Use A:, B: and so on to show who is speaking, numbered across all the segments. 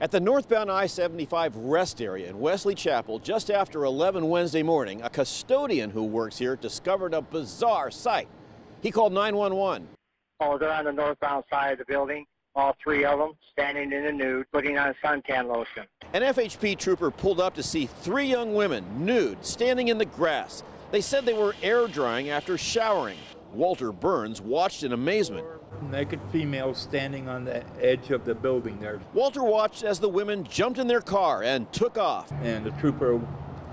A: At the northbound I-75 rest area in Wesley Chapel, just after 11 Wednesday morning, a custodian who works here discovered a bizarre sight. He called 911.
B: Oh, they're on the northbound side of the building, all three of them, standing in the nude, putting on suntan lotion.
A: An FHP trooper pulled up to see three young women nude, standing in the grass. They said they were air drying after showering. Walter Burns watched in amazement.
C: Naked females standing on the edge of the building there.
A: Walter watched as the women jumped in their car and took off.
C: And the trooper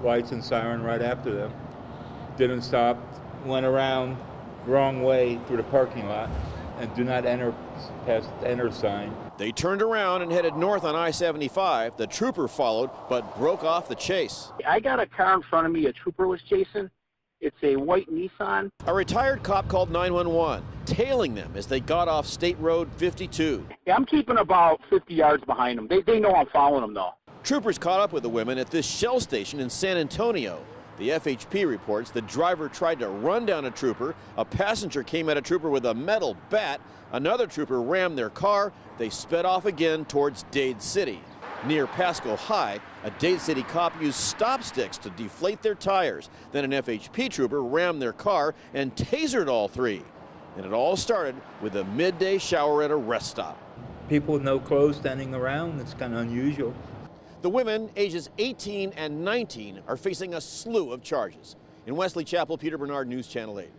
C: lights and siren right after them. Didn't stop, went around wrong way through the parking lot and do not enter past the enter sign.
A: They turned around and headed north on I-75. The trooper followed but broke off the chase.
D: I got a car in front of me a trooper was chasing. It's a white Nissan.
A: A retired cop called 911, tailing them as they got off State Road 52.
D: Yeah, I'm keeping about 50 yards behind them. They, they know I'm following them, though.
A: Troopers caught up with the women at this Shell station in San Antonio. The FHP reports the driver tried to run down a trooper. A passenger came at a trooper with a metal bat. Another trooper rammed their car. They sped off again towards Dade City. Near Pasco High, a Dade City cop used stop sticks to deflate their tires. Then an FHP trooper rammed their car and tasered all three. And it all started with a midday shower at a rest stop.
C: People with no clothes standing around, it's kind of unusual.
A: The women, ages 18 and 19, are facing a slew of charges. In Wesley Chapel, Peter Bernard, News Channel 8.